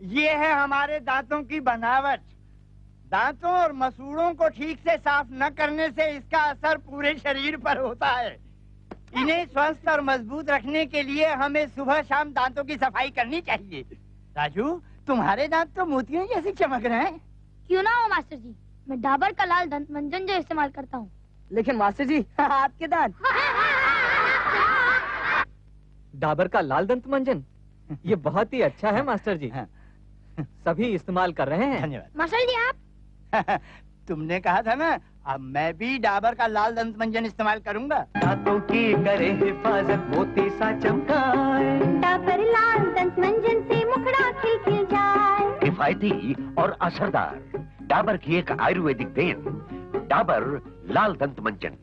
ये है हमारे दांतों की बनावट। दांतों और मसूड़ों को ठीक से साफ़ न करने से इसका असर पूरे शरीर पर होता है। इन्हें स्वस्थ और मज़बूत रखने के लिए हमें सुबह शाम दांतों की सफ़ाई करनी चाहिए। राजू तुम्हारे दांत तो मोतियों जैसे चमक रहे हैं। क्यों ना हो मास्टर जी? मैं डाबर का लाल दंत मंजन जो इस्तेमाल करता हूँ। लेकिन मास्टर जी आपके दांत। डाबर का लाल दंत मंजन? ये बहुत ही अच्छा है मास्टर जी। हाँ। सभी इस्तेमाल कर रहे हैं। धन्यवाद। मास्टर जी आप? तुमने कहा था ना अब मैं भी डाबर का लाल दंत मंजन इस्तेमाल करूँगा। दांतों की करे हिफाजत मोती सा चमकाए। डाबर लाल दंत मंजन से मुखड़ा खिल खिल जाए। किफायती और असरदार। डाबर की एक आयुर्वेदिक देन डाबर लाल दंत मंजन।